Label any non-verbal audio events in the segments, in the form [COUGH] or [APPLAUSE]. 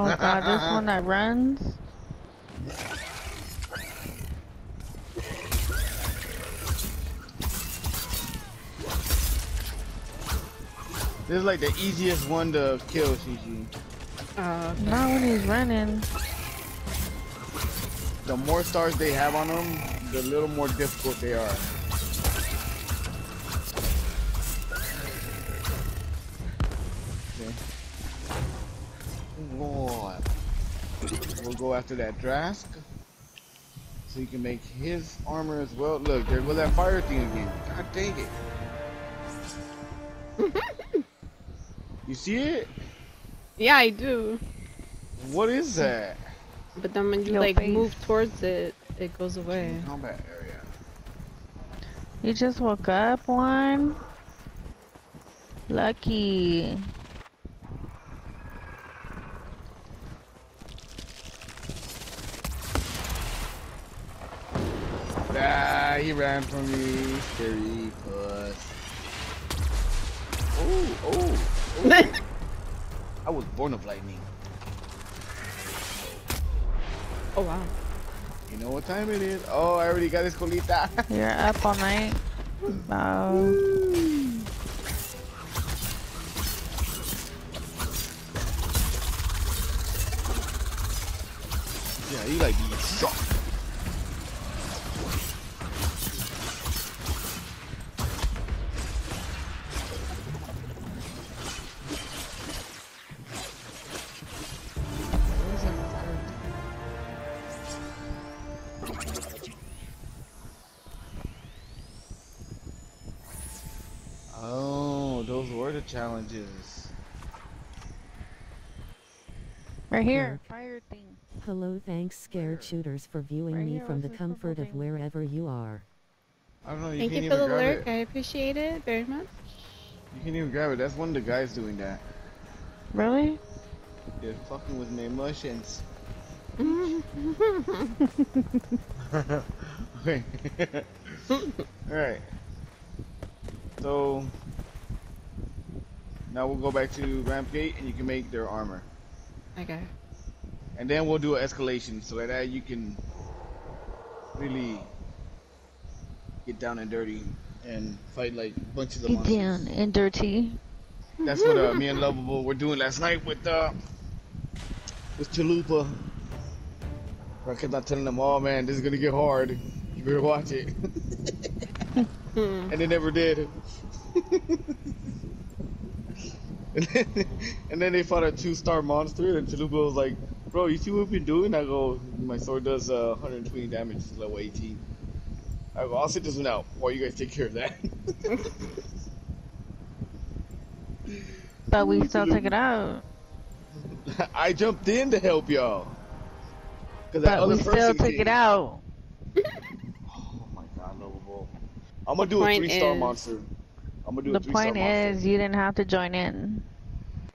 Oh god, this one that runs. This is like the easiest one to kill, Shishi. Uh, Not when he's running. The more stars they have on them, the little more difficult they are. Go after that Drask. So you can make his armor as well. Look, there goes that fire thing again. God dang it. [LAUGHS] you see it? yeah, I do. What is that? But then when you Your like face. move towards it, it goes away. Combat area. You just woke up one. Lucky. Ah, he ran from me. Scary puss. Oh, oh. I was born of lightning. Oh wow. You know what time it is? Oh, I already got his colita. [LAUGHS] You're up all night. Oh. yeah, you like being shot. Oh, those were the challenges. Right here. Fire thing. Hello, thanks, scared shooters, for viewing Right me here, from the comfort of wherever you are. I don't know. You Thank can't you for the grab lurk. it. I appreciate it very much. You can't even grab it. That's one of the guys doing that. Really? They're fucking with my emotions. Okay. Alright. So now we'll go back to Ramsgate and you can make their armor. okay. And then we'll do an escalation so that you can really get down and dirty and fight like bunches of Get monsters. down and dirty. That's what uh, me and Lovable were doing last night with uh with Chalupa. I kept on telling them, "Oh man, this is gonna get hard. You better watch it." [LAUGHS] and they never did. and, then, and then they fought a two-star monster, and Chalupa was like, "Bro, you see what we've been doing?" I go, "My sword does uh, 120 damage, it's level 18." I go, "I'll sit this one out while you guys take care of that." But we still took it out. [LAUGHS] I jumped in to help y'all. Cause that But other we still person took did. it out. Oh my god, lovable. I'm gonna do a point three star is- monster. I'm gonna do The a three star monster. The point monster. is, you didn't have to join in.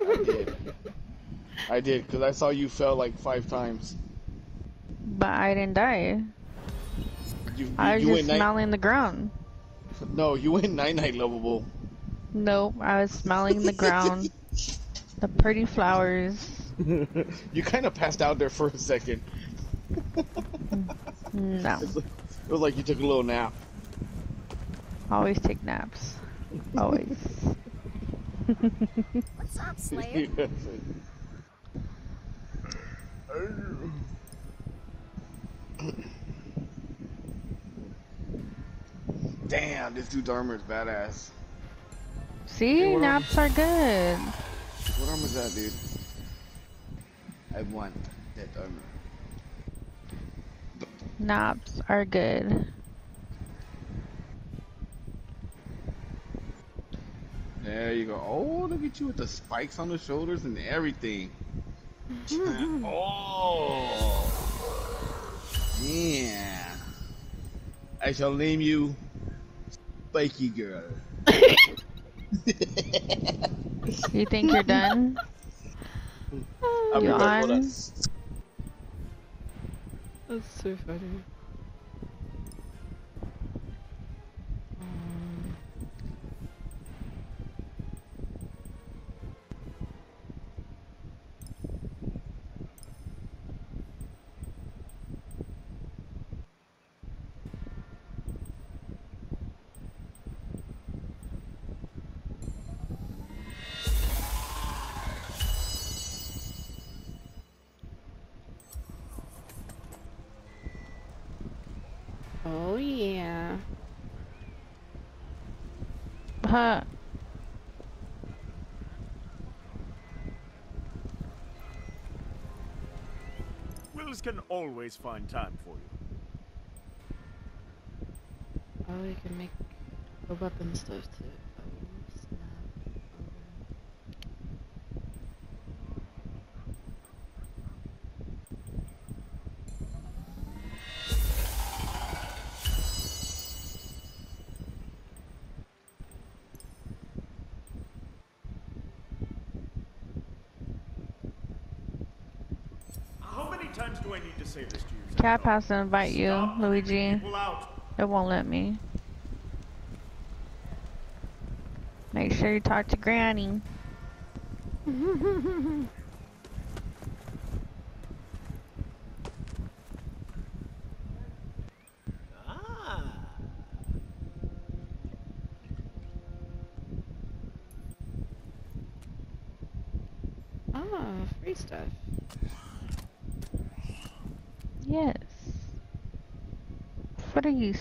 I did. I did, cause I saw you fell like five times. But I didn't die. You, you, I was you just smelling the ground. No, you went nine night lovable. Nope, I was smelling the ground. [LAUGHS] The pretty flowers. [LAUGHS] you kind of passed out there for a second. No, It was like you took a little nap. always take naps. Always. [LAUGHS] What's up, Slayer? [LAUGHS] Damn, this dude's armor is badass. See, Hey, what are- naps are good. What armor is that, dude? I want that armor. Naps are good. There you go. Oh, look at you with the spikes on the shoulders and everything. Mm-hmm. [LAUGHS] oh. Yeah. I shall name you Spiky Girl. [LAUGHS] You think you're done? [LAUGHS] Be You on? That's so funny. Huh. Wills can always find time for you. Oh, you can make a weapon stuff too. Say this to you? Cap has to invite you, Stop Luigi. It won't let me. Make sure you talk to Granny. [LAUGHS] Ah. Ah, free stuff. Yes. Free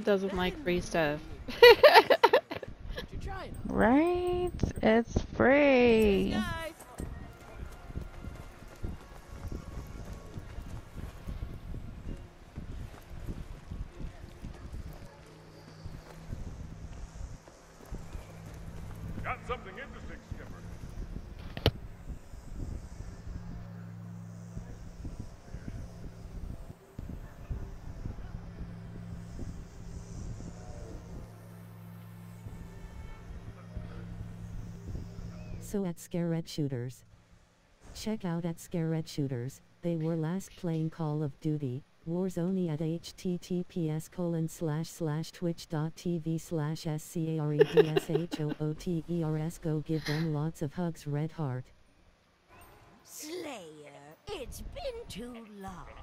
Who doesn't like free stuff? what you trying on? Right? It's free. Got something interesting, Skipper. So at Scaret Shooters. Check out at Scaret Shooters, they were last playing Call of Duty, Warzone at https colon slash slash twitch.tv slash scaredshoooters go give them lots of hugs red heart. Slayer, it's been too long.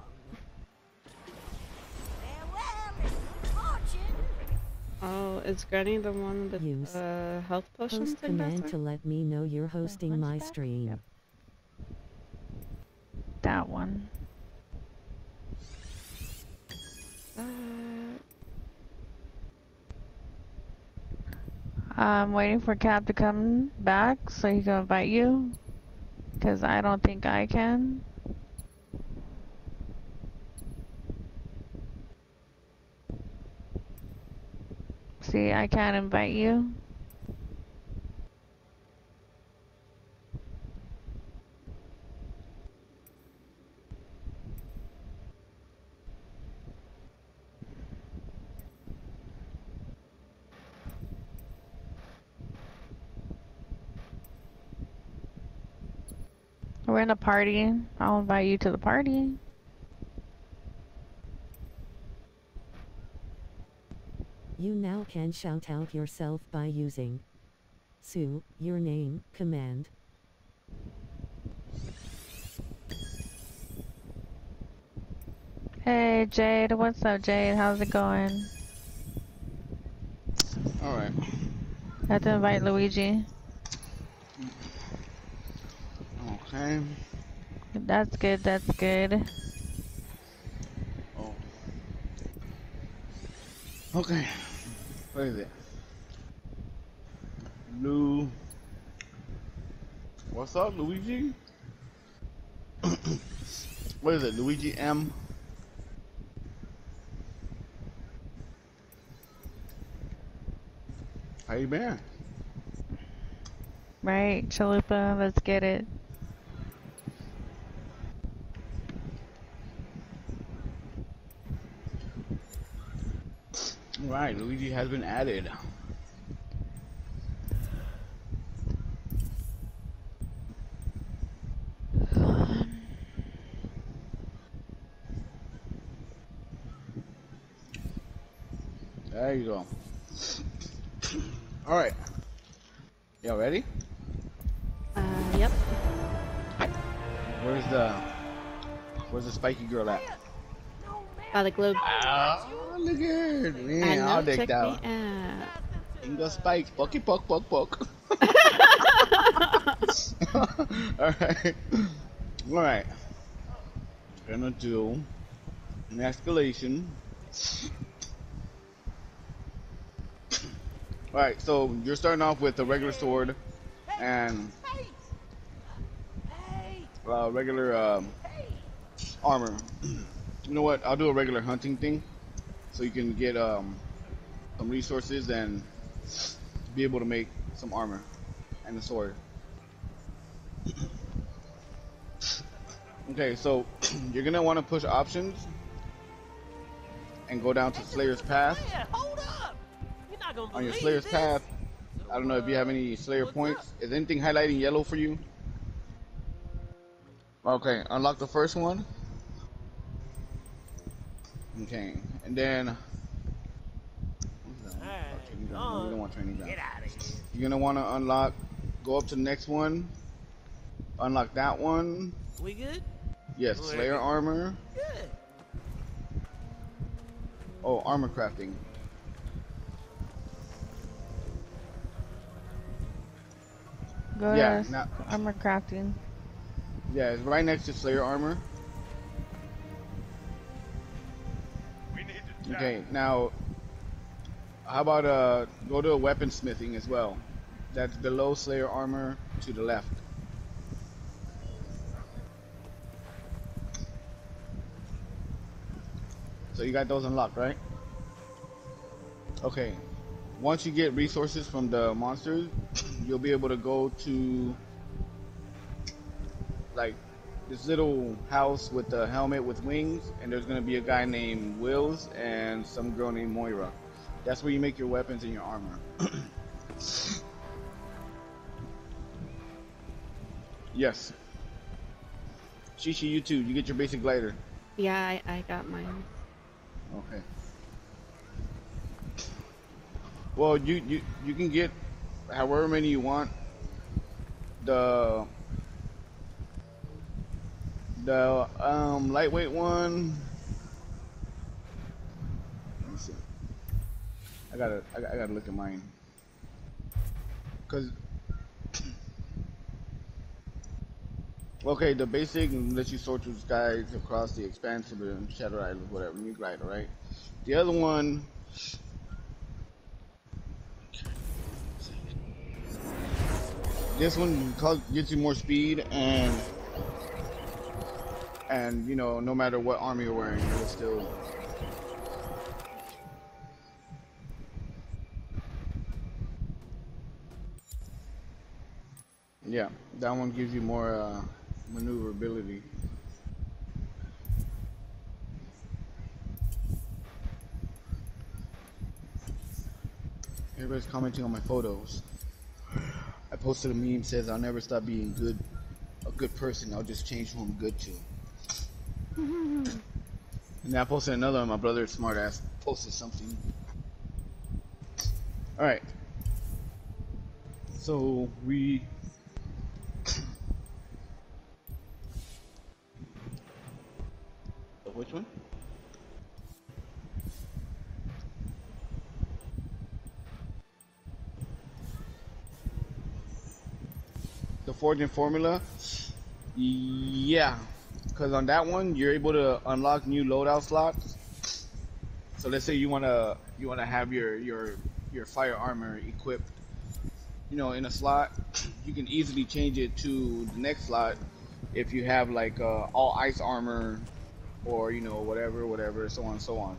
Oh, is Granny the one with Use. uh, health potions? Post I command guess, to let me know you're hosting my hunchback? stream. Yep. That one. Uh, I'm waiting for Cap to come back so he can invite you. Because I don't think I can. I can't invite you. We're in a party. I'll invite you to the party. You now can shout out yourself by using Sue, your name, command. Hey Jade, what's up Jade? How's it going? Alright. I have to invite Luigi. Okay. That's good, that's good. Oh. Okay. What is it? Lu. What's up, Luigi? [CLEARS THROAT] what is it, Luigi M? How you been? Right, Chalupa, let's get it. Right, Luigi has been added. There you go. Alright. Y'all ready? Uh, yep. Where's the... Where's the spiky girl at? By the globe. Uh, Oh, look at her. I Man, know, all decked me out. Inga spikes. Bucky buck buck buck. [LAUGHS] [LAUGHS] Alright. Alright. Gonna do an escalation. Alright, so you're starting off with a regular sword and uh, regular um, armor. [CLEARS THROAT] You know what? I'll do a regular hunting thing so you can get um, some resources and be able to make some armor and a sword. Okay, so [CLEARS THROAT] you're gonna want to push options and go down to Slayer's Path. Yeah, hold up. You're not gonna On your Slayer's this. Path, I don't know if you have any Slayer What's points. Is anything highlighting yellow for you? Okay, unlock the first one. Okay, and then. Alright, training ground. No, on. we don't want training ground. Get out of here. You're gonna want to unlock, go up to the next one, unlock that one. We good? Yes, Where? Slayer armor. Good. Oh, armor crafting. Go Yeah, to armor crafting. Yeah, it's right next to Slayer armor. Okay, now, how about uh, go to a weaponsmithing as well? That's below Slayer armor to the left. So you got those unlocked, right? Okay. Once you get resources from the monsters, you'll be able to go to like this little house with a helmet with wings, and there's gonna be a guy named Wills and some girl named Moira. That's where you make your weapons and your armor. [CLEARS THROAT] yes. Shishi, you too. You get your basic glider. Yeah, I, I got mine. Okay. Well, you you you can get however many you want. The the um lightweight one. Let me see. I gotta I gotta, I gotta look at mine. Cause [CLEARS THROAT] okay, the basic lets you sort through skies across the expanse of Shadow Island, whatever, new glider, right? The other one. This one gets you more speed and and you know no matter what armor you're wearing, you'll still. Yeah, that one gives you more uh, maneuverability. Everybody's commenting on my photos. I posted a meme says I'll never stop being good, a good person. I'll just change who I'm good to. And I posted another one. My brother, smartass, posted something. All right. So we. Which one? The forging formula? Yeah. Because on that one, you're able to unlock new loadout slots. So let's say you wanna you wanna have your your your fire armor equipped, you know, in a slot. You can easily change it to the next slot if you have like uh, all ice armor, or you know whatever, whatever, so on and so on.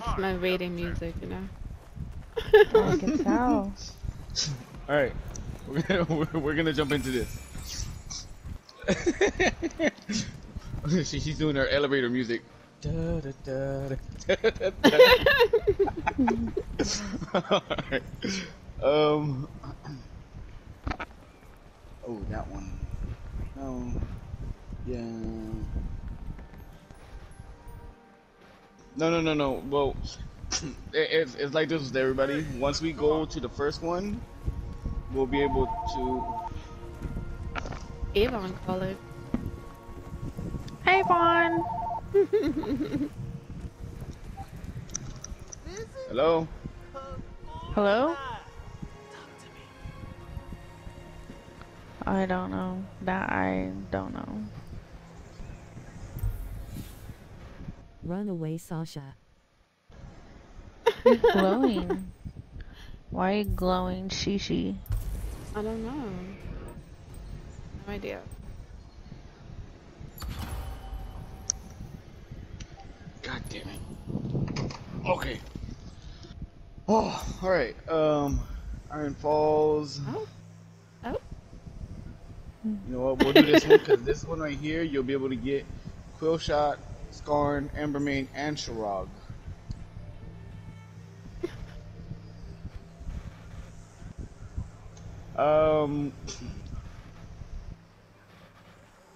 That's my young rating sir. music, you know. I can tell. [LAUGHS] All right, we're gonna, [LAUGHS] we're, we're gonna jump into this. [LAUGHS] she, she's doing her elevator music. Alright. Um. Oh, that one. No. Yeah. No, no, no, no. Well, [CLEARS THROAT] it, it's, it's like this with everybody. Once we go to the first one, we'll be able to. Avon call it. Hey, Vaughn. Hello? Hello? Talk to me. I don't know. That I don't know. Run away, Sasha. You're glowing. [LAUGHS] Why are you glowing, Shishi? I don't know. No idea. God damn it. Okay. Oh, alright. Um, Iron Falls. Oh. Oh. You know what? We'll do this one because this one right here, you'll be able to get Quillshot, Skarn, Embermane, and Charrogg. Um,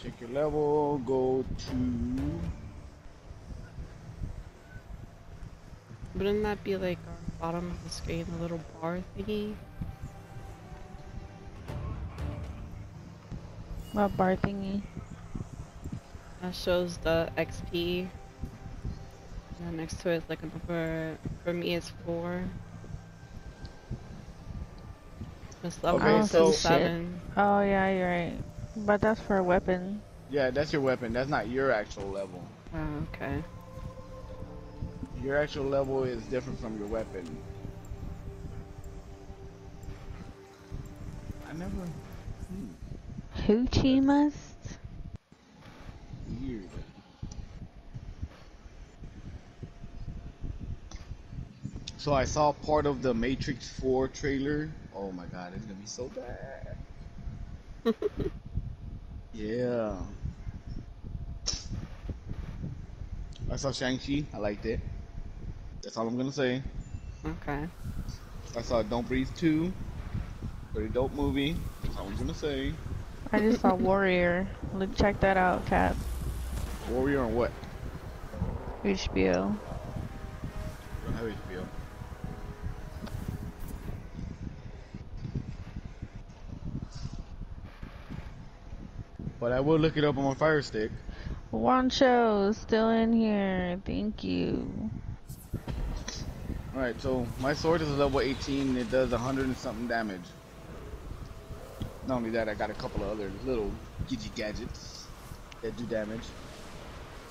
check your level. Go to. Wouldn't that be like on the bottom of the screen, the little bar thingy? What bar thingy? That shows the XP. And then next to it, like a number. For me, it's four. It's level Okay, so- seven. Oh yeah, you're right. But that's for a weapon. Yeah, that's your weapon. That's not your actual level. Oh, okay. Your actual level is different from your weapon. I never. Hmm, Hoochie must. weird. So I saw part of the Matrix 4 trailer. Oh my god, it's gonna be so bad. [LAUGHS] yeah. I saw Shang-Chi. I liked it. That's all I'm gonna say. Okay. I saw Don't Breathe 2. Pretty dope movie. That's all I'm gonna say. I just saw Warrior. Look, check that out, Cat. Warrior on what? HBO. Don't have HBO. But I will look it up on my Fire Stick. Wancho still in here. Thank you. Alright, so my sword is level 18 and it does 100 and something damage. Not only that, I got a couple of other little gidgy gadgets that do damage.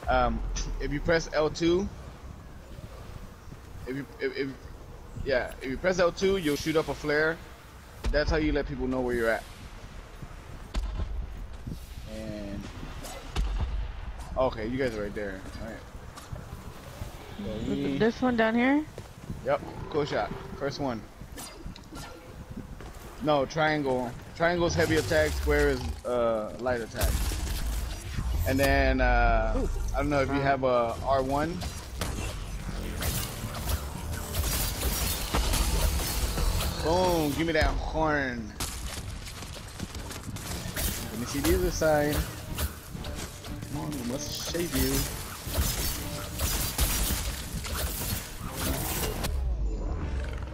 Um, [CLEARS THROAT] if you press L2, if you, if, if, yeah, if you press L2, you'll shoot up a flare. That's how you let people know where you're at. And, okay, you guys are right there. Alright. So we- This one down here? Yep, cool shot. First one. No, triangle. Triangle's heavy attack, square is uh, light attack. And then, uh, I don't know if you have a R1. Boom, give me that horn. See the other side. Come on, we must shave you.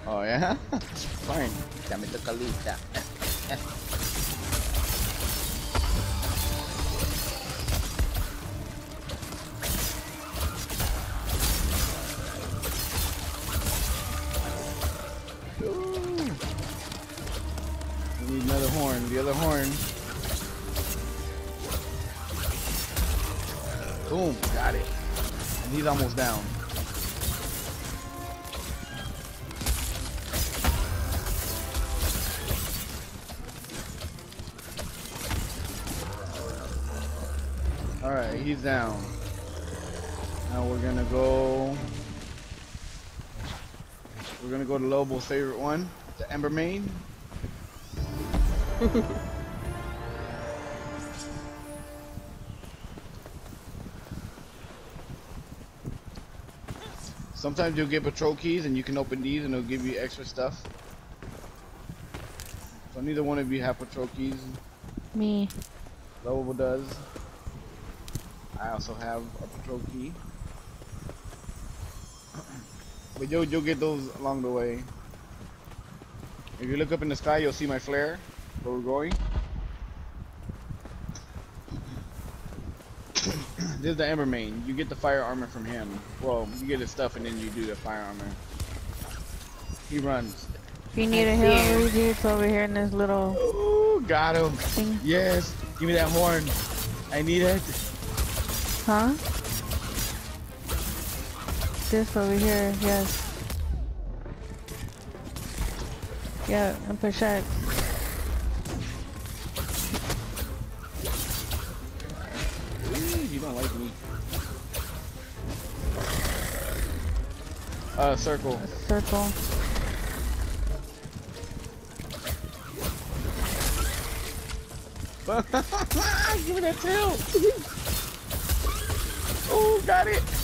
Oh yeah? [LAUGHS] Fine. Dami to kalita. [LAUGHS] gonna go to Lobo's favorite one, the Embermane. [LAUGHS] Sometimes you'll get patrol keys and you can open these and it'll give you extra stuff. So neither one of you have patrol keys. Me. Lovable does. I also have a patrol key. [CLEARS THROAT] But you'll, you'll get those along the way. If you look up in the sky, you'll see my flare, where we're going. [CLEARS THROAT] this is the Embermane. You get the fire armor from him. Well, you get his stuff and then you do the fire armor. He runs. If you need a hill, see. It's over here in this little Ooh, got him. thing. Yes, give me that horn. I need it. Huh? This over here, yes. Yeah, and push X. Ooh, you don't like me. Uh, circle. Circle. [LAUGHS] Give me that tail. [LAUGHS] oh, got it.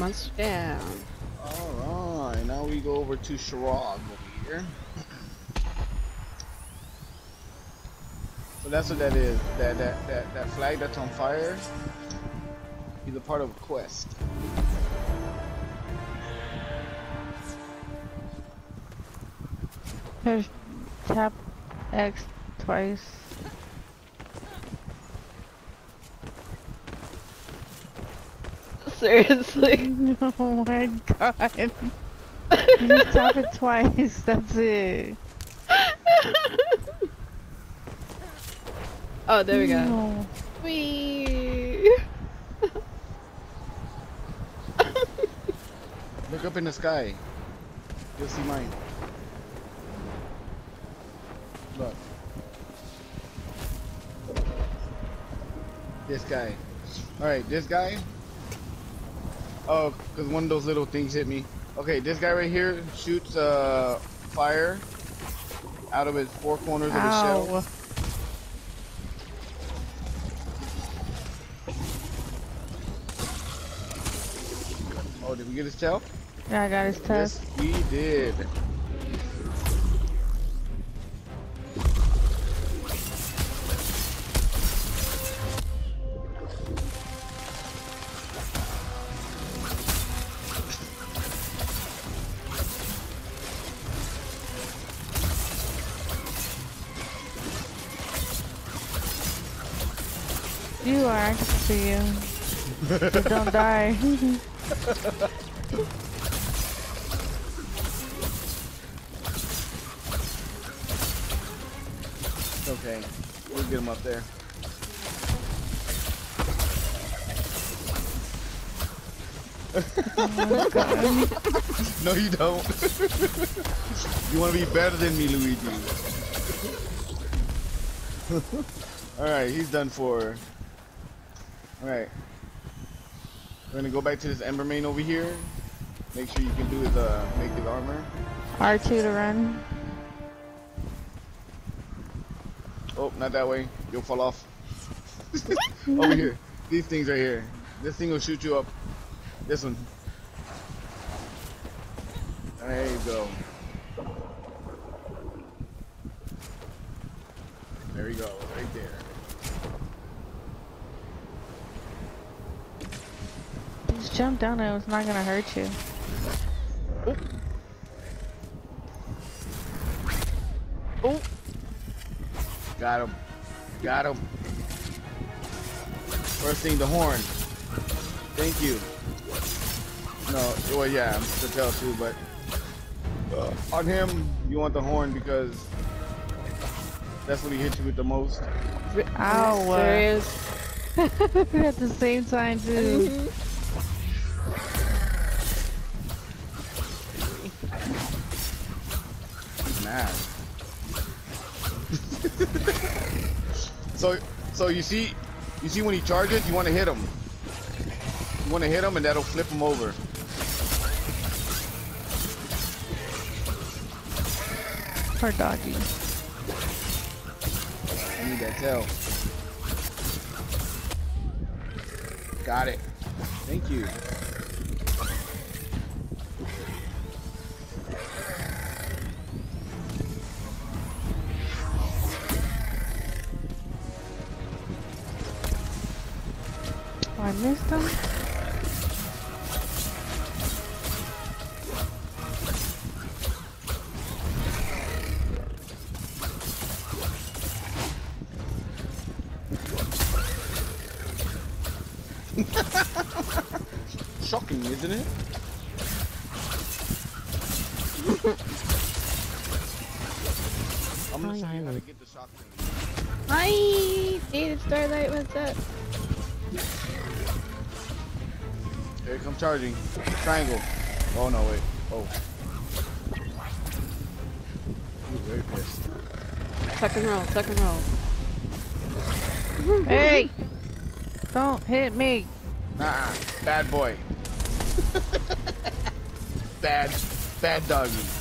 Monster down. Alright, now we go over to Charrogg over here. So that's what that is. That that that, that flag that's on fire. He's a part of a quest. Push tap X twice. Seriously. [LAUGHS] oh my god. [LAUGHS] you just tap it twice, that's it. oh, there we go. No. Whee! Look up in the sky. You'll see mine. Look. This guy. Alright, this guy. Oh, because one of those little things hit me. Okay, this guy right here shoots uh, fire out of his four corners of his shell. Oh, did we get his tail? Yeah, I got his test. Yes, we did. Just don't die. [LAUGHS] Okay. We'll get him up there. [LAUGHS] no, you don't. you want to be better than me, Luigi. Alright, he's done for. Alright. We're gonna go back to this Embermane over here. Make sure you can do his, uh, make his armor. R2 to run. Oh, not that way. You'll fall off. [LAUGHS] Over here. These things right here. This thing will shoot you up. This one. There you go. There you go. Right there. Just jump down it, it's not gonna hurt you. Oh, Got him. Got him. First thing, the horn. Thank you. No, well, yeah, I'm to tell too, but uh, on him, you want the horn because that's what he hits you with the most. Ow. Serious? [LAUGHS] At the same time, too. Mad. [LAUGHS] so, so you see, you see when he charges, you want to hit him. You want to hit him, and that'll flip him over. Poor doggy. I need that tail. Got it. Thank you. I missed him. Shocking, isn't it? [LAUGHS] I'm gonna show you how to get the shock thing. Hi! Dated Starlight, what's up? Charging. Triangle. Oh no, wait. Oh. Ooh, very pissed. Tuck and roll, tuck and roll. [LAUGHS] Hey! Don't hit me. Nah, bad boy. [LAUGHS] bad, bad doggy.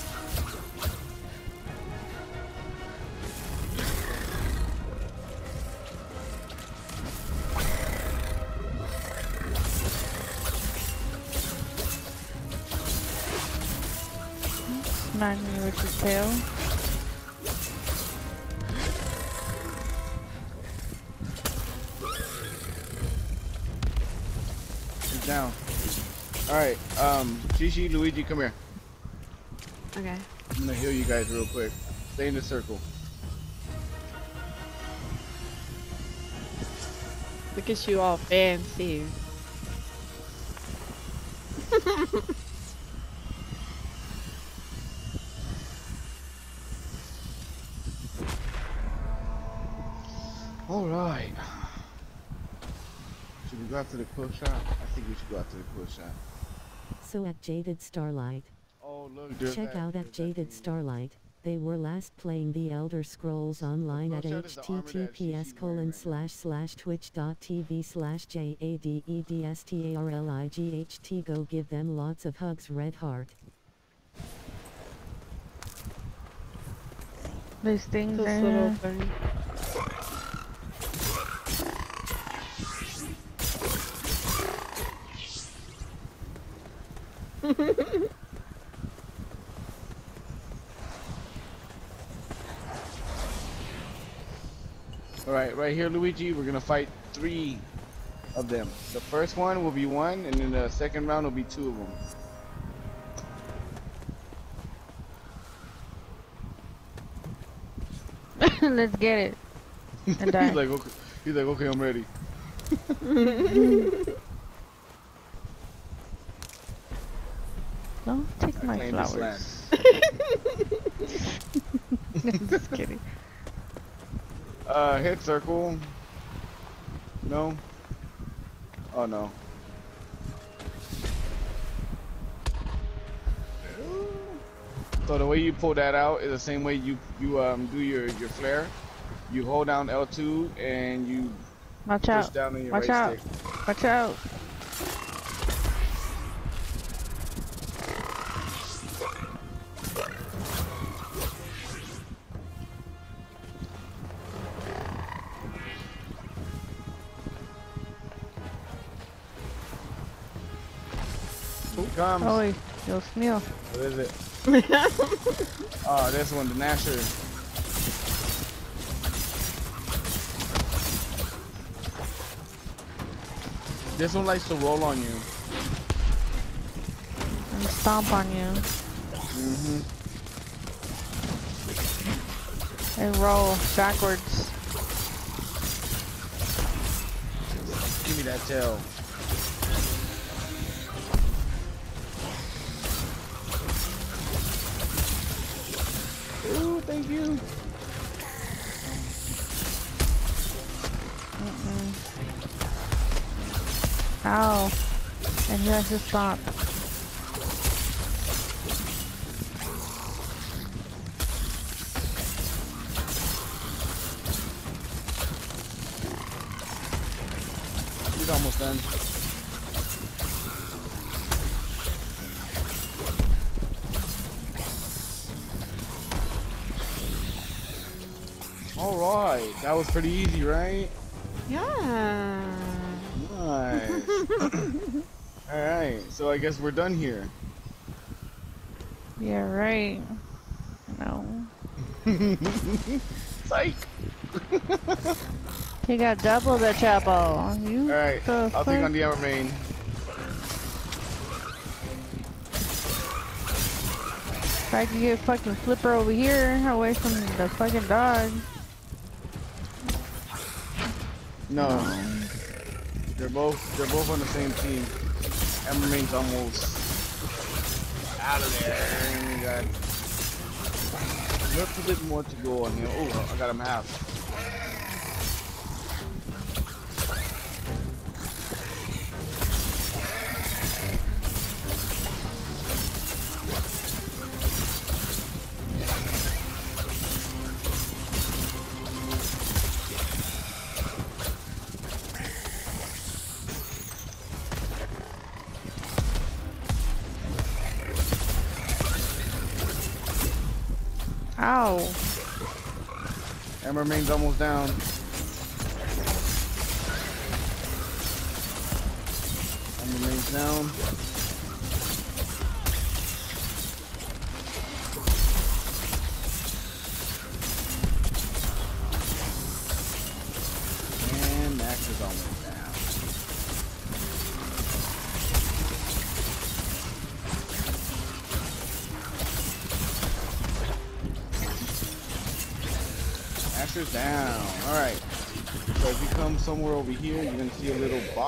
Smack me tail. He's down. Alright, um, Shishi, Luigi, come here. Okay. I'm gonna heal you guys real quick. Stay in the circle. Look at you all fancy. Alright. Should we go after the Quillshot? I think we should go after the Quillshot. So at Jaded Starlight. Oh, look, there's Check that- out at Jaded. Starlight. They were last playing The Elder Scrolls Online at oh, Quillshot is the armor that she's https colon right now. slash slash twitch.tv slash j a d e d s t a r l i g h t. Go give them lots of hugs, Red Heart. These things are right here, Luigi, we're gonna fight three of them. The first one will be one, and then the second round will be two of them. [LAUGHS] Let's get it. [LAUGHS] He's like, okay. He's like, okay, I'm ready. [LAUGHS] Don't take I my flowers. Just kidding. Uh, hit circle. No. Oh no. So the way you pull that out is the same way you you um do your your flare. You hold down L2 and you Watch push out. down on your Watch right out. stick. Watch out. Comes? Holy, Dios mío. What is it? oh, [LAUGHS] this one, the Gnasher. This one likes to roll on you. And stomp on you. hmm And roll backwards. Give me that tail. Ooh, thank you. Ow. And he has to stop. Was pretty easy, right? Yeah. Nice. [LAUGHS] All right, so I guess we're done here. Yeah, right. No. [LAUGHS] Psych. He got double the trouble. You All right, I'll fuck? take on the Hammer Main. If I could get a fucking Flipper over here, away from the fucking dog. No, they're both they're both on the same team. Hammer Main's almost out of there. And got a little bit more to go on here. Oh, I got him half. Hammer Main's almost down.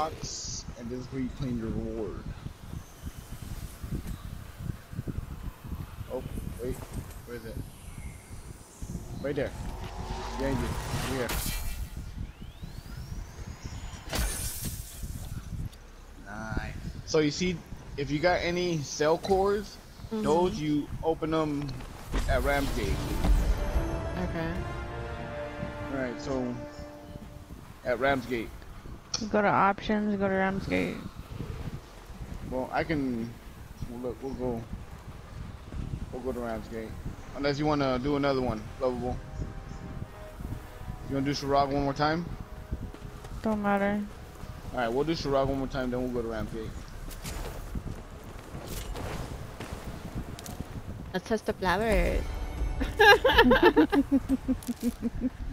Box, and this is where you claim your reward. Oh, wait. Where is it? Right there. Behind you. Here. Nice. So you see, if you got any cell cores, mm-hmm. those you open them at Ramsgate. Okay. Alright, so at Ramsgate. You go to options, go to Ramsgate. Well, I can. Well, look, we'll go. We'll go to Ramsgate. Unless you want to do another one, lovable. You want to do Charrogg one more time? Don't matter. All right, we'll do Charrogg one more time, then we'll go to Ramsgate. Let's test the flowers. [LAUGHS] [LAUGHS]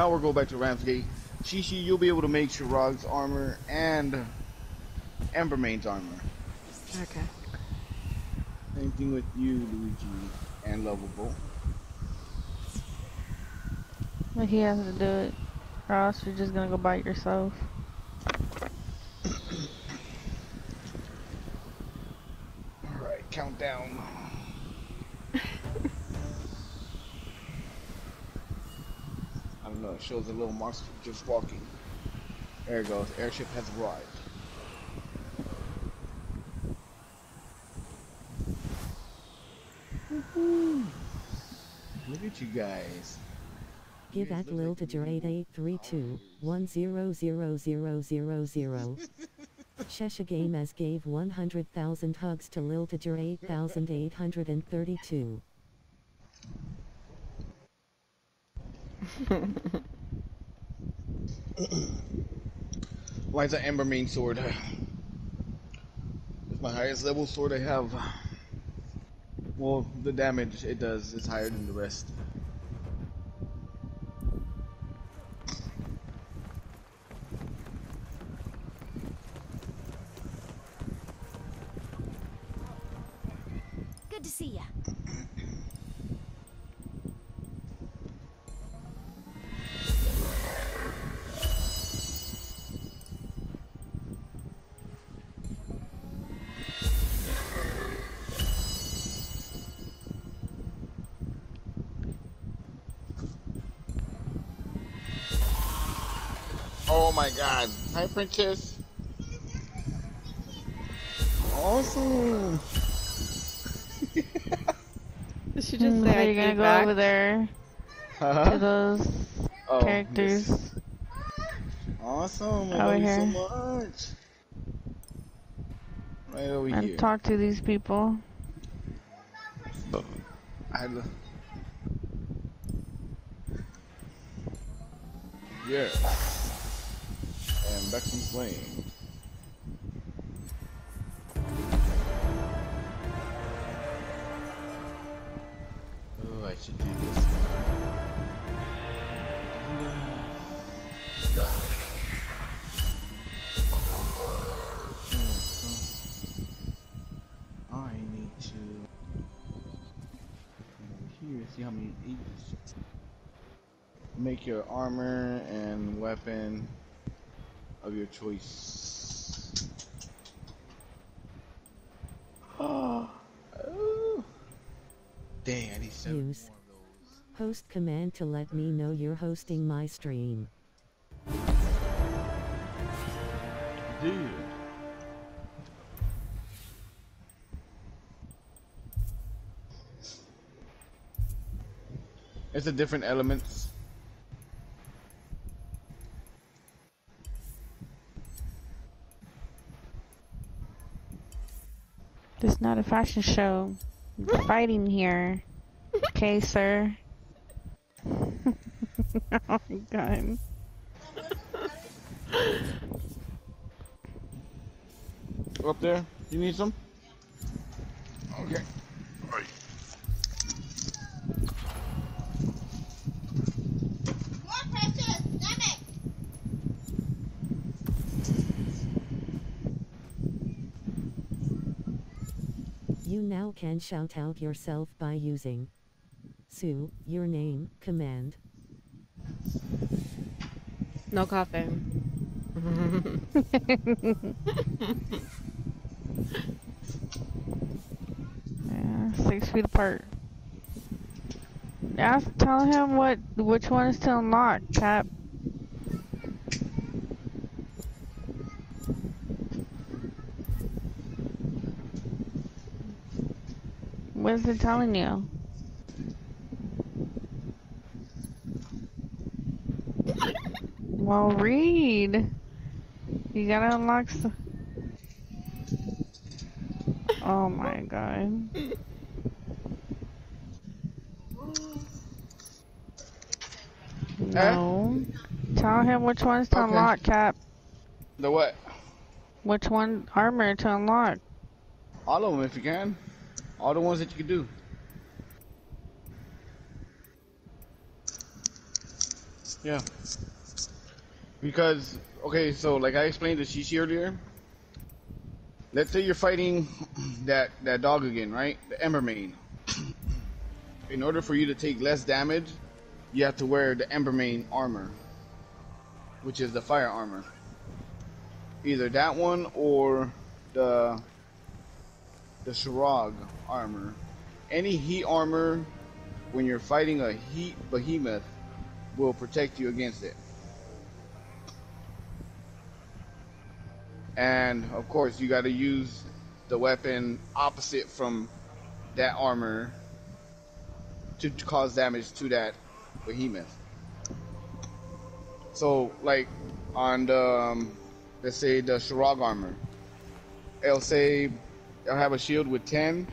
now we'll go back to Ramsgate. Shishi, you'll be able to make Charrogg's armor and Embermane's armor. Okay. Same thing with you, Luigi, and Lovable. But he has to do it. Or else you're just gonna go by yourself. [COUGHS] Alright, countdown. I don't know, it shows a little monster just walking. There it goes, airship has arrived. Look at you guys. Give at Liltager 8832 100000. Shesha Game as gave 100,000 hugs to Lil Liltager 8832. [LAUGHS] Why is that Embermane sword? [SIGHS] It's my highest level sword I have. Well, the damage it does is higher than the rest. Hi, Princess. Awesome. [LAUGHS] Did she just Mm, say so I you're gonna came go back? over there to Huh? those Oh, characters. yes. Awesome. I Over love you so here. much. Right over and here. talk to these people. I lo- Yes. And back from slaying. Oh, I should do this. I need to here, see how many each. Make your armor and weapon of your choice. Oh, oh. Dang, I need seven Use. more. Host command to let me know you're hosting my stream. Dude. It's the different elements. This not a fashion show. We're fighting here. Okay, sir. [LAUGHS] oh my god. Up there? You need some? Okay. You now can shout out yourself by using Sue, your name, command. No coughing. Yeah, six feet apart. Ask, tell him what, which one is to unlock, Cap. What is it telling you? Well, read. You gotta unlock. s oh my god. No. Tell him which one's to Okay. unlock, Cap. The what? Which one armor to unlock. All of them if you can. All the ones that you can do. Yeah. Because, okay, so like I explained to Shishi earlier, let's say you're fighting that that dog again, right? The Embermane. [CLEARS THROAT] In order for you to take less damage, you have to wear the Embermane armor, which is the fire armor. Either that one or the the Charrogg armor. Any heat armor when you're fighting a heat behemoth will protect you against it. And of course, you got to use the weapon opposite from that armor to cause damage to that behemoth. So, like on the, um, let's say the Charrogg armor, it'll say it'll have a shield with 10,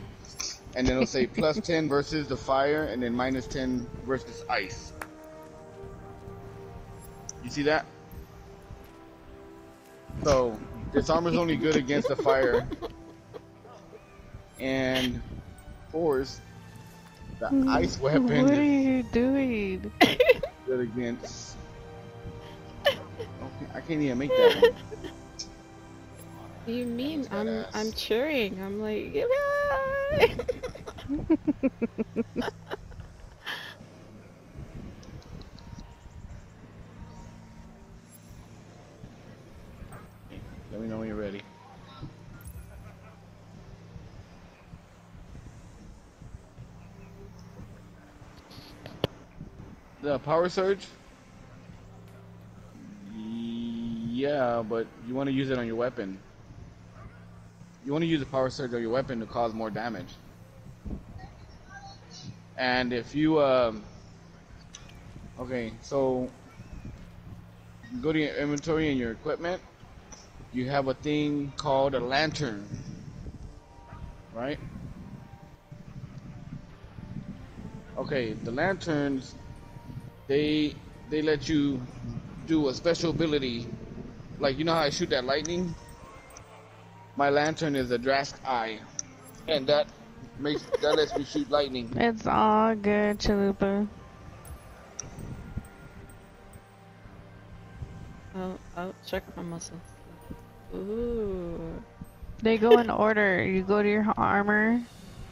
and then it'll say [LAUGHS] plus 10 versus the fire, and then minus 10 versus ice. You see that? So, this armor's only good against the fire. [LAUGHS] And force, the mm, ice weapon What are you doing? [LAUGHS] good against. Okay, I can't even make that one. You mean? I'm. I'm cheering. I'm like, Let me know when you're ready. The power surge? Yeah, but you want to use it on your weapon. You want to use the power surge on your weapon to cause more damage. And if you, um, okay, so go to your inventory and your equipment, you have a thing called a lantern, right? Okay, the lanterns, they they let you do a special ability, like you know how I shoot that lightning. My lantern is a Drask Eye, and that makes that lets me shoot lightning. It's all good, Chalupa. I'll I'll check my muscles. Ooh. They go in order. You go to your armor,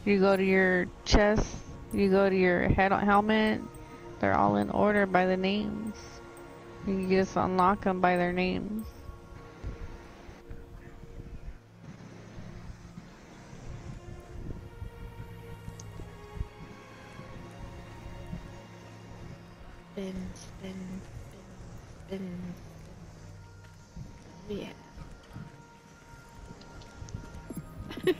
you go to your chest, you go to your head helmet. They're all in order by the names. You just unlock them by their names. Spin, spin, spin, spin. Yeah.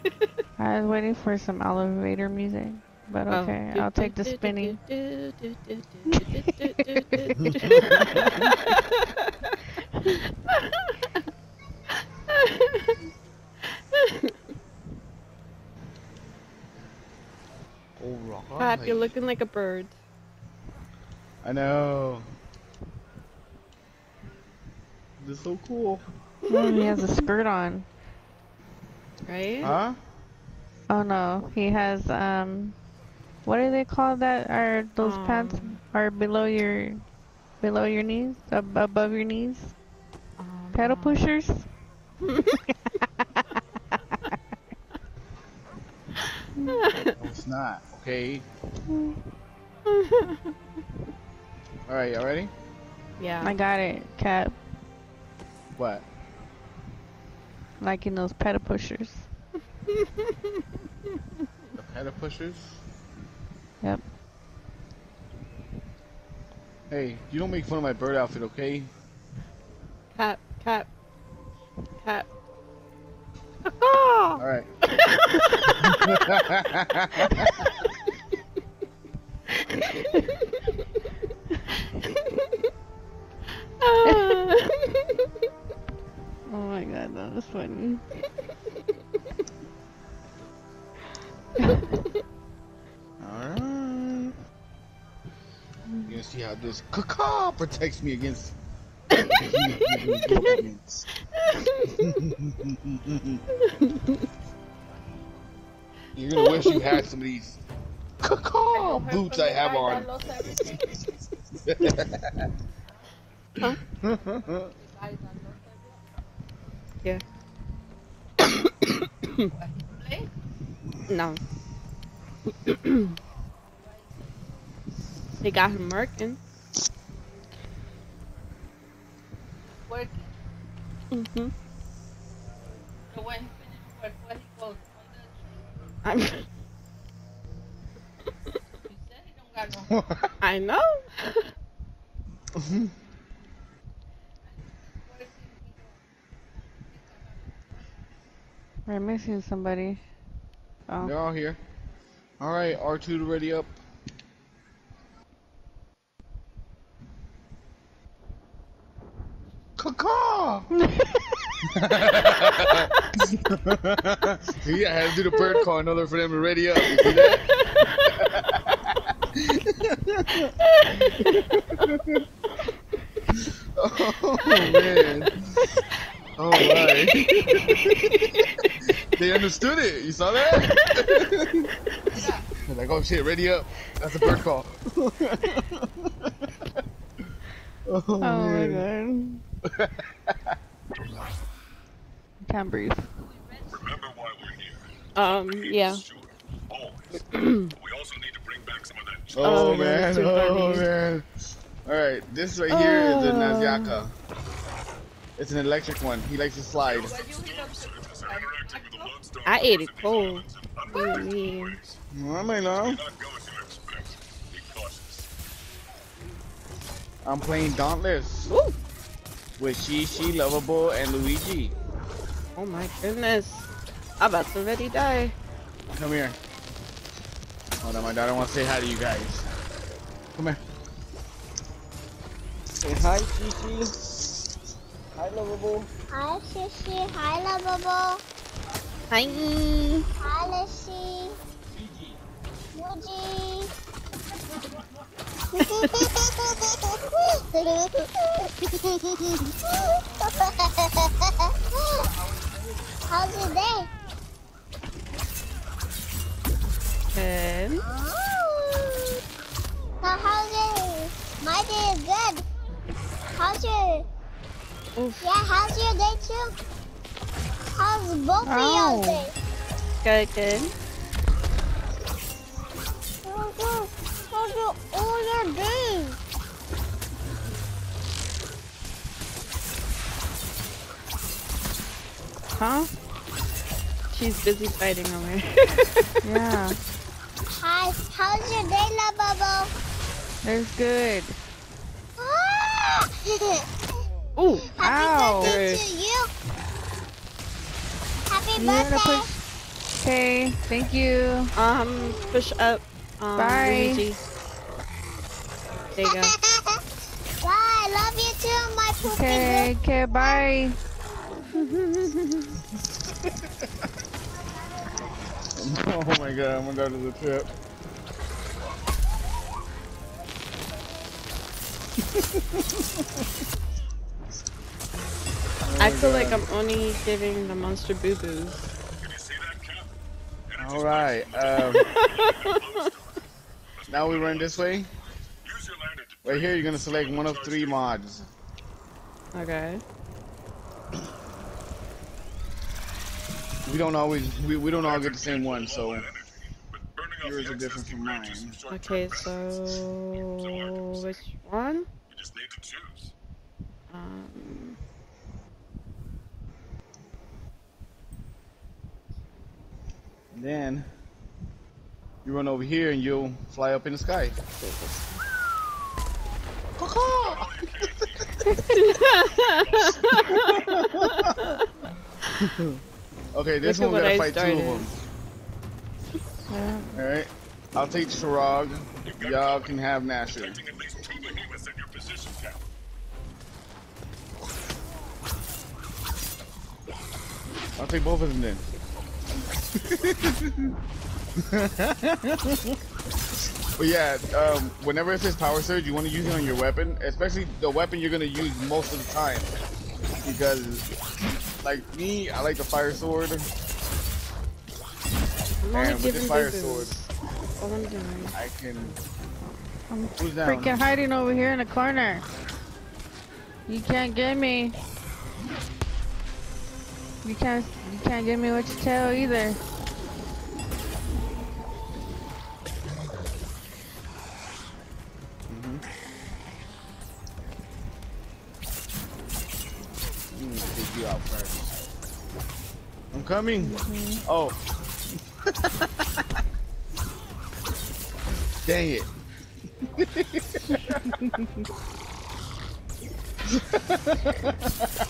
[LAUGHS] I was waiting for some elevator music, but Oh. okay, I'll take the spinning. Pap, you're looking like a bird. I know. This is so cool. Oh, he has a skirt on. Right? Huh? Oh no, he has um, what do they call that? Are those pants Um. are below your, below your knees, ab- above your knees? Um, Pedal pushers? [LAUGHS] No, it's not. Okay. [LAUGHS] All right, y'all ready? Yeah. I got it, Cap. What? Like in those pedal pushers. The pedal pushers? Yep. Hey, you don't make fun of my bird outfit, okay? Cap, cap, cap. Ah! All right. [LAUGHS] [LAUGHS] [LAUGHS] Oh my god, that was funny. [LAUGHS] All right. You gonna see how this caca protects me against. [LAUGHS] You're gonna wish you had some of these caca boots I have on. Yeah. [COUGHS] no. they got him working. Working. Mm-hmm. So when he finished work, what he goes on I'm, the You [LAUGHS] said he don't got no [LAUGHS] I know. [LAUGHS] We're missing somebody. Oh. They're all here. All right, R2 ready up. Caw! See, I had to do the bird call in order for them to ready up. [LAUGHS] Oh man. Oh my. [LAUGHS] they understood it. You saw that? They're [LAUGHS] like, oh shit, ready up. That's a bird call. [LAUGHS] oh, Oh my man. god. [LAUGHS] Can't breathe. Remember why we're here. Um, yeah. Sure. Always. but [CLEARS THROAT] we also need to bring back some of that Oh, Oh, man, oh man. Alright, this right here is a Oh. Nayzaga. It's an electric one. He likes to slide. Surface interacting with the Lodestar I ate it cold. in What do you unpredictable mean? ways. I may know. You're not going to expect. Be cautious. I'm playing Dauntless Ooh. with Shishi, Lovable, and Luigi. Oh my goodness. I'm about to already die. Come here. Hold on, my daughter wants to say hi to you guys. Come here. Say hi, Shishi. Hi, Lovable. Hi, Shishi. Hi, Lovable. Hi. Hi, Lishy. Luigi. How's your day? Good. Oh. Now, how's your... My day is good. How's your... Oof. Yeah, how's your day too? How's both Ow. of your day? Good, good. How's your, how's your, all your day? Huh? She's busy fighting over. [LAUGHS] Yeah. Hi, how's your day, La Bubble? There's good. Ah! [LAUGHS] Ooh. Happy Ow. birthday to you. Happy You birthday. push? Okay, thank you. Um, push up. Um, Bye. Luigi. There you go. [LAUGHS] Bye, I love you too, my poopy Okay, okay, bye. [LAUGHS] Oh my god, I'm gonna go to the trip. [LAUGHS] I feel like I'm only giving the monster boo boos. Can you see that, Cap? Energy's Alright, um, [LAUGHS] now we run this way. Use your lantern to Right here, you're gonna select one of three mods. Okay. We don't always, we, we don't all get the same one, so energy. But burning off yours are different from you mine. some short-term Okay, so which one? You just need to choose. Um, then you run over here and you'll fly up in the sky. [LAUGHS] Okay, this Look one we gotta I fight two of Yeah. them. Alright, I'll take Charrogg. Y'all can have Gnasher. Protecting at least two behemoths in your position, Cap. I'll take both of them then. But yeah, um, whenever it says power surge, you want to use it on your weapon, especially the weapon you're gonna use most of the time. Because, like me, I like the fire sword. I'm only And with this fire sword. I can. I'm Who's down? freaking hiding over here in the corner. You can't get me. You can't you can't give me what you tell either. Let me take you out first. I'm coming. Mm-hmm. Oh. [LAUGHS] Dang it. [LAUGHS]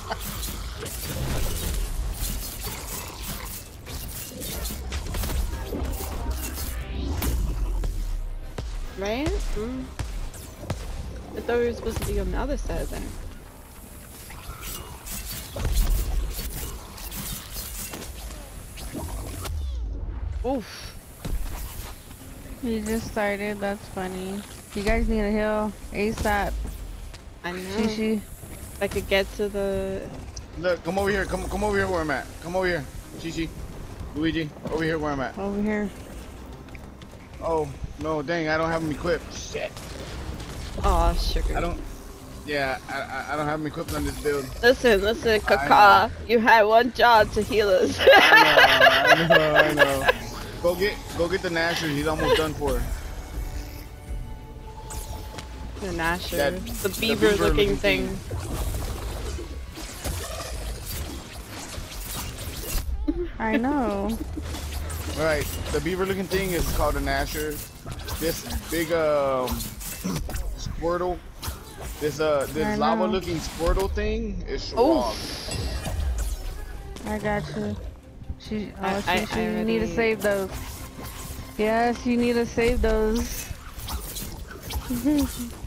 Right? Mm. I thought we were supposed to be on the other side then. Oof. You just started. That's funny. You guys need a heal ASAP. I know. Shishi. If I could get to the. Look, come over here. Come come over here where I'm at. Come over here. Chichi. Luigi. Over here where I'm at. Over here. Oh, no, dang, I don't have them equipped. Shit. Aw, sugar. I don't. Yeah, I, I, I don't have them equipped on this build. Listen, listen, Kaka. You had one job to heal us. I know, I know, I know. Go get go get the Gnasher. He's almost done for. the Gnasher. That- the the beaver, beaver looking looking thing. I know. Right, the beaver looking thing is called a Gnasher. This big um Squirtle, this uh this lava looking Squirtle thing is Oh. I got you. She, oh, I- I- Shishi, I you need to save those. Yes, you need to save those. [LAUGHS]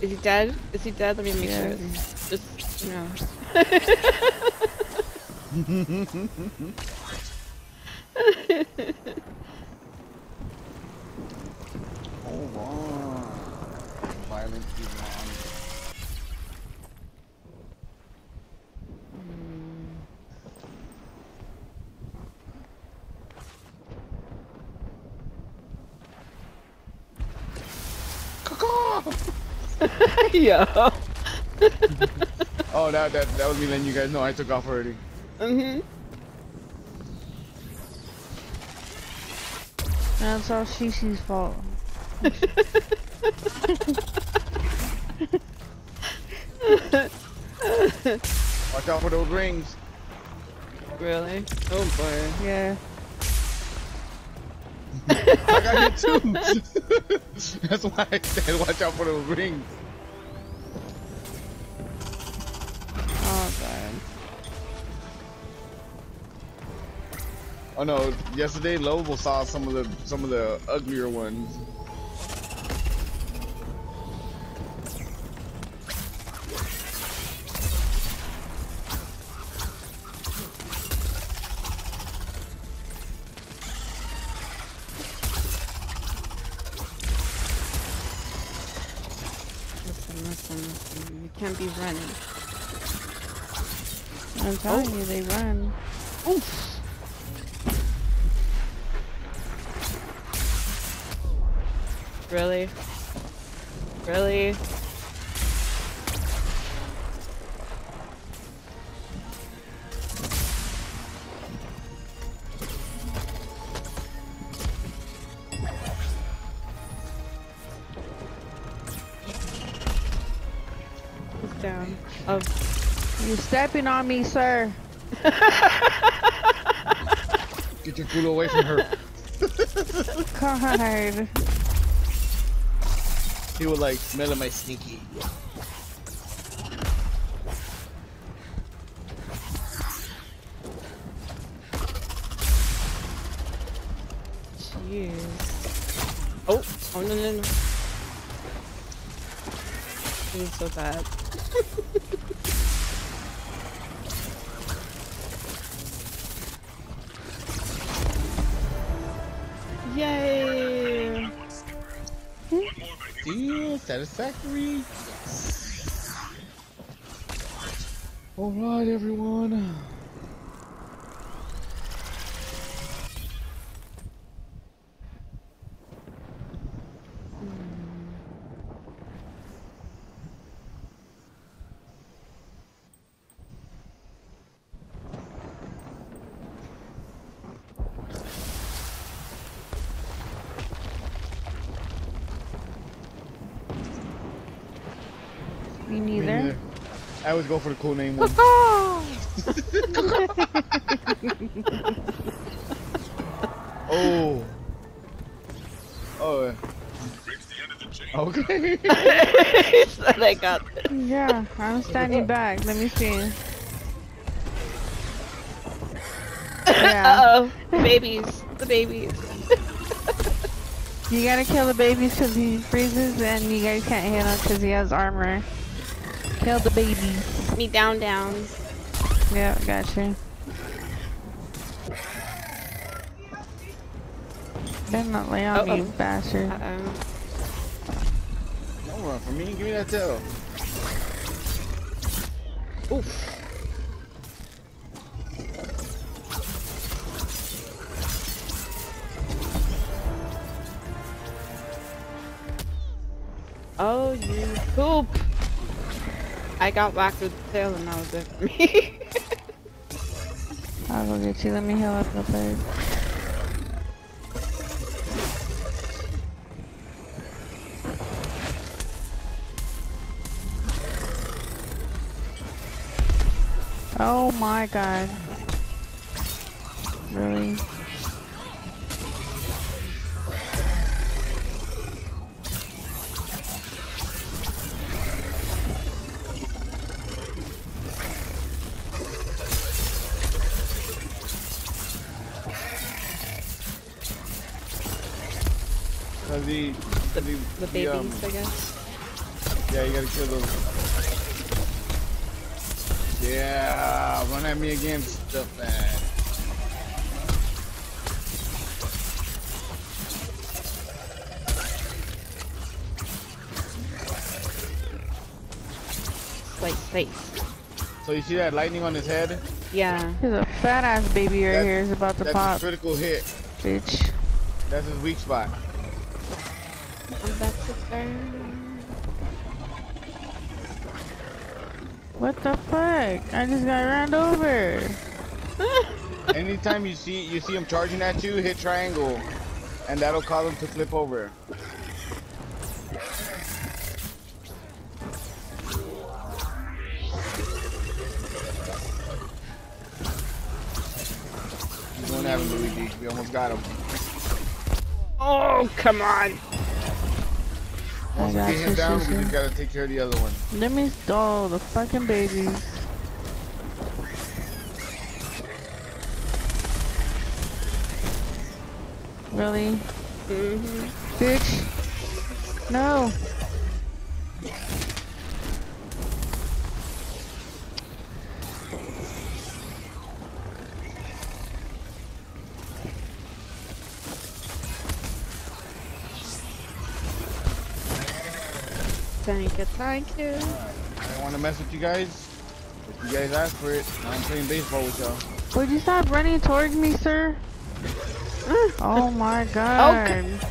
Is he dead? Is he dead? Let me make Yes. sure. Just, you know. [LAUGHS] Hold on. Violent Devon. yeah. [LAUGHS] Oh, that, that that was me letting you guys know I took off already. Mhm. That's all Shishi's fault. [LAUGHS] Watch out for those rings. Really? Oh boy. Yeah. [LAUGHS] I got hit too. That's why I said watch out for those rings. Oh no, yesterday Lobo saw some of the some of the uglier ones. Listen, listen, listen. You can't be running. I'm telling oh. you, they run. Oof. Really? Really? He's down. Oh, You stepping on me, sir. Get your food away from her. God. [LAUGHS] He was like smelling my stinky. jeez. Oh, oh no no no. Is so bad. [LAUGHS] satisfactory. All right, everyone. Me Me neither. neither. I always go for the cool name one. [LAUGHS] oh. Oh. Brings the end of the chain. Okay. Said I got this. Yeah, I'm standing back. Let me see. Yeah. Uh oh, babies, the babies. You gotta kill the babies because he freezes, and you guys can't hit him because he has armor. Kill the babies. Me down, down. Yeah, gotcha. Better not lay on Oh, me, oh. bastard. Uh oh. Don't run from me. Give me that tail. Oof. Oh, you poop! I got whacked with the tail and that was it for me. I'll go get you. Let me heal up real quick. Oh my god. Really? The, the, the the, babies, um, I guess. yeah, you gotta kill those. Yeah, run at me again, stuff that. Like space. So you see that lightning on his head? Yeah. There's a fat ass baby right That- here is about to That's pop, a critical hit. bitch. That's his weak spot. I'm back to burn. What the fuck? I just got ran over. [LAUGHS] Anytime you see you see him charging at you, hit triangle, and that'll cause him to flip over. He's going at him, Luigi. We almost got him. Oh, come on. Once we get him down, we just gotta take care of the other one. Let me stall the fucking babies. Really? Mm-hmm. Bitch. No. Thank you, thank you. I don't want to mess with you guys. If you guys ask for it, I'm playing baseball with y'all. Would you stop running towards me, sir? [LAUGHS] oh my god. Jeez.